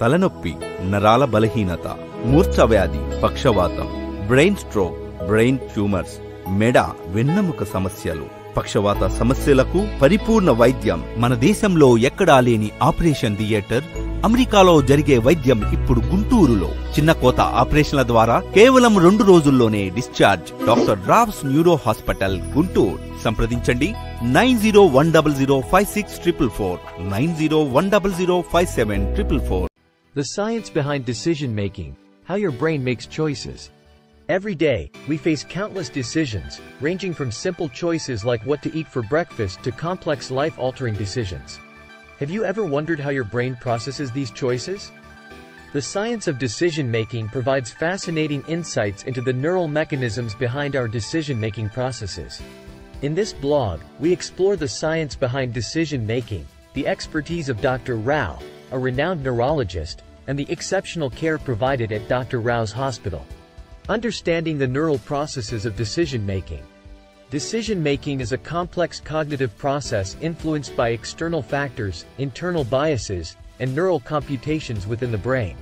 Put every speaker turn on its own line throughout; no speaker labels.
తలనొప్పి నరాల బలహీనత మూర్ఛవ్యాధి పక్షవాతం బ్రెయిన్ స్ట్రోక్ బ్రెయిన్ ట్యూమర్స్ మెడ వెన్నెముక సమస్యలు. పక్షవాత సమస్యలకు పరిపూర్ణ వైద్యం. మన దేశంలో ఎక్కడా లేని ఆపరేషన్ థియేటర్ అమెరికాలో జరిగే వైద్యం ఇప్పుడు గుంటూరులో. చిన్న కోత ఆపరేషన్ల ద్వారా కేవలం రెండు రోజుల్లోనే discharge. Doctor Rao's neuro hospital Guntur. సంప్రదించండి. Nine zero one double zero five six triple four. Nine zero one double zero five seven triple four.
The science behind decision making, how your brain makes choices. Every day, we face countless decisions, ranging from simple choices like what to eat for breakfast to complex life-altering decisions. Have you ever wondered how your brain processes these choices? The science of decision making provides fascinating insights into the neural mechanisms behind our decision-making processes. In this blog, we explore the science behind decision making, the expertise of Dr. Rao, a renowned neurologist, and the exceptional care provided at Dr. Rao's hospital. Understanding the neural processes of decision making. Decision making is a complex cognitive process influenced by external factors, internal biases, and neural computations within the brain.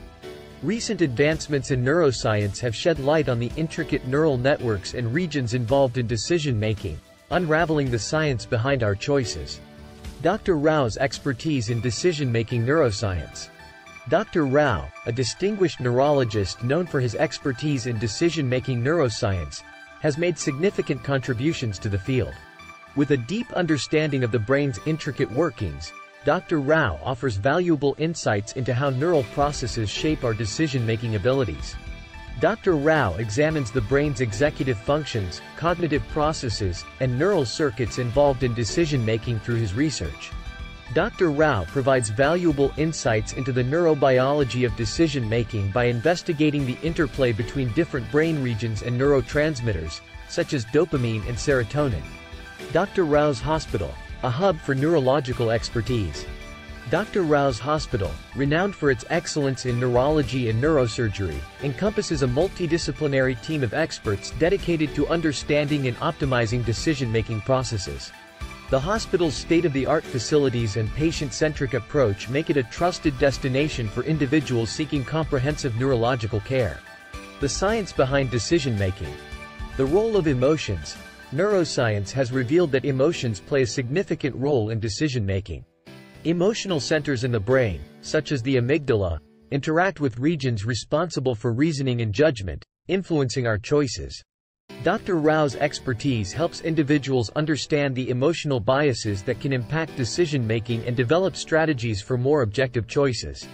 Recent advancements in neuroscience have shed light on the intricate neural networks and regions involved in decision making, unraveling the science behind our choices. Dr. Rao's expertise in decision-making neuroscience. Dr. Rao, a distinguished neurologist known for his expertise in decision-making neuroscience, has made significant contributions to the field. With a deep understanding of the brain's intricate workings, Dr. Rao offers valuable insights into how neural processes shape our decision-making abilities. Dr. Rao examines the brain's executive functions, cognitive processes, and neural circuits involved in decision-making through his research. Dr. Rao provides valuable insights into the neurobiology of decision-making by investigating the interplay between different brain regions and neurotransmitters, such as dopamine and serotonin. Dr. Rao's Hospital, a hub for neurological expertise. Dr. Rao's Hospital, renowned for its excellence in neurology and neurosurgery, encompasses a multidisciplinary team of experts dedicated to understanding and optimizing decision-making processes. The hospital's state-of-the-art facilities and patient-centric approach make it a trusted destination for individuals seeking comprehensive neurological care. The science behind decision-making. The role of emotions. Neuroscience has revealed that emotions play a significant role in decision-making. Emotional centers in the brain, such as the amygdala, interact with regions responsible for reasoning and judgment, influencing our choices. Dr. Rao's expertise helps individuals understand the emotional biases that can impact decision-making and develop strategies for more objective choices.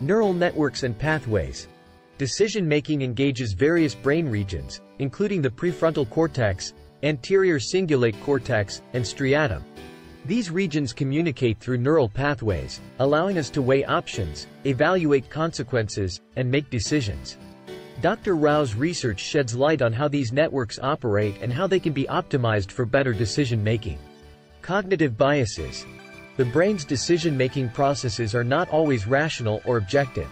Neural networks and pathways. Decision-making engages various brain regions, including the prefrontal cortex, anterior cingulate cortex, and striatum. These regions communicate through neural pathways, allowing us to weigh options, evaluate consequences, and make decisions. Dr. Rao's research sheds light on how these networks operate and how they can be optimized for better decision-making. Cognitive biases. The brain's decision-making processes are not always rational or objective.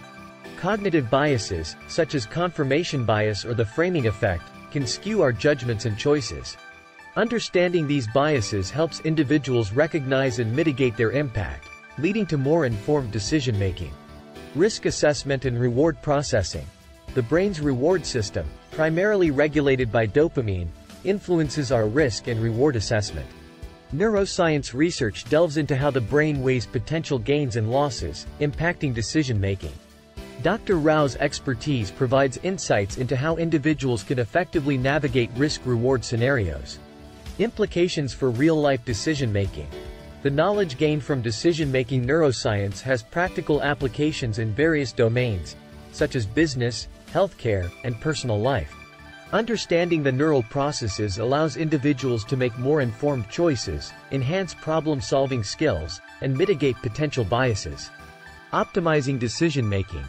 Cognitive biases, such as confirmation bias or the framing effect, can skew our judgments and choices. Understanding these biases helps individuals recognize and mitigate their impact, leading to more informed decision-making. Risk assessment and reward processing. The brain's reward system, primarily regulated by dopamine, influences our risk and reward assessment. Neuroscience research delves into how the brain weighs potential gains and losses, impacting decision-making. Dr. Rao's expertise provides insights into how individuals can effectively navigate risk-reward scenarios. Implications for real-life decision-making. The knowledge gained from decision-making neuroscience has practical applications in various domains, such as business, healthcare, and personal life. Understanding the neural processes allows individuals to make more informed choices, enhance problem-solving skills, and mitigate potential biases. Optimizing decision-making.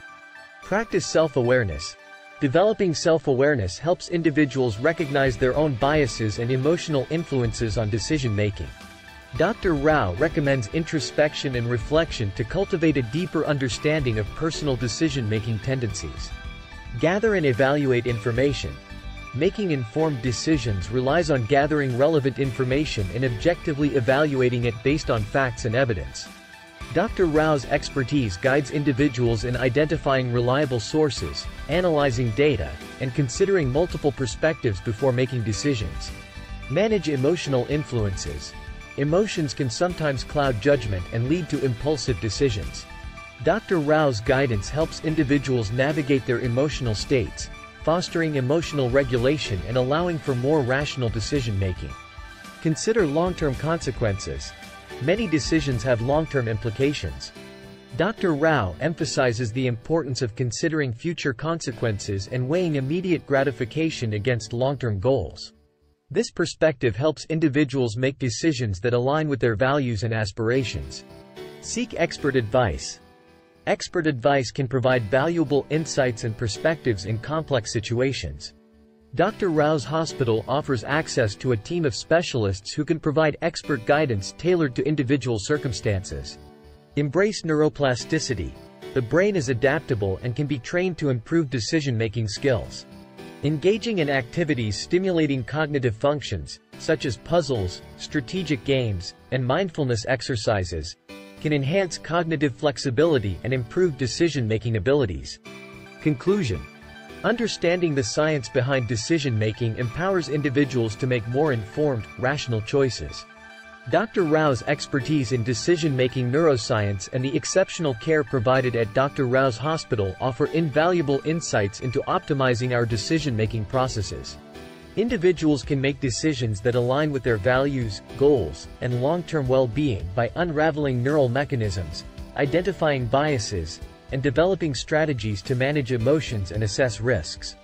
Practice self-awareness. Developing self-awareness helps individuals recognize their own biases and emotional influences on decision-making. Dr. Rao recommends introspection and reflection to cultivate a deeper understanding of personal decision-making tendencies. Gather and evaluate information. Making informed decisions relies on gathering relevant information and objectively evaluating it based on facts and evidence. Dr. Rao's expertise guides individuals in identifying reliable sources, analyzing data, and considering multiple perspectives before making decisions. Manage emotional influences. Emotions can sometimes cloud judgment and lead to impulsive decisions. Dr. Rao's guidance helps individuals navigate their emotional states, fostering emotional regulation and allowing for more rational decision-making. Consider long-term consequences. Many decisions have long-term implications. Dr. Rao emphasizes the importance of considering future consequences and weighing immediate gratification against long-term goals. This perspective helps individuals make decisions that align with their values and aspirations. Seek expert advice. Expert advice can provide valuable insights and perspectives in complex situations. Dr. Rao's hospital offers access to a team of specialists who can provide expert guidance tailored to individual circumstances. Embrace neuroplasticity. The brain is adaptable and can be trained to improve decision-making skills. Engaging in activities stimulating cognitive functions, such as puzzles, strategic games, and mindfulness exercises, can enhance cognitive flexibility and improve decision-making abilities. Conclusion Understanding the science behind decision-making empowers individuals to make more informed, rational choices. Dr. Rao's expertise in decision-making neuroscience and the exceptional care provided at Dr. Rao's hospital offer invaluable insights into optimizing our decision-making processes. Individuals can make decisions that align with their values, goals, and long-term well-being by unraveling neural mechanisms, identifying biases, and developing strategies to manage emotions and assess risks.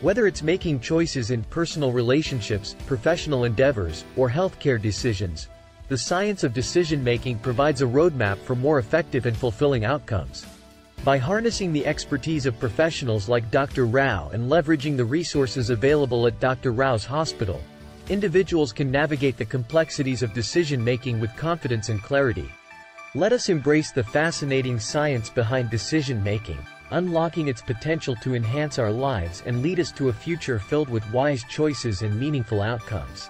Whether it's making choices in personal relationships, professional endeavors, or healthcare decisions, the science of decision-making provides a roadmap for more effective and fulfilling outcomes. By harnessing the expertise of professionals like Dr. Rao and leveraging the resources available at Dr. Rao's hospital, individuals can navigate the complexities of decision-making with confidence and clarity. Let us embrace the fascinating science behind decision-making, unlocking its potential to enhance our lives and lead us to a future filled with wise choices and meaningful outcomes.